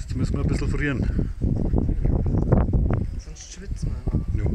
Jetzt müssen wir ein bisschen frieren. Sonst schwitzen wir. Ja,